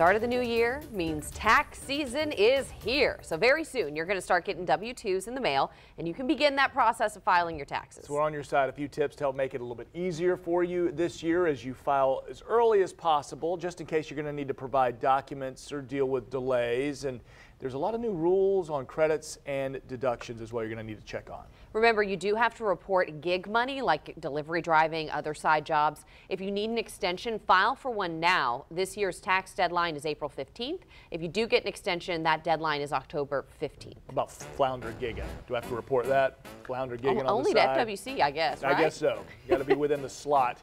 Start of the new year means tax season is here. So very soon you're going to start getting W-2s in the mail and you can begin that process of filing your taxes. So we're on your side. A few tips to help make it a little bit easier for you this year as you file as early as possible, just in case you're going to need to provide documents or deal with delays. And there's a lot of new rules on credits and deductions as well you're going to need to check on. Remember, you do have to report gig money like delivery driving, other side jobs. If you need an extension, file for one now. This year's tax deadline is April 15th. If you do get an extension, that deadline is October 15th. About flounder gigging. Do I have to report that? Flounder gigging oh, on Only the to? FWC, I guess, right? I guess so. You got to be within the slot.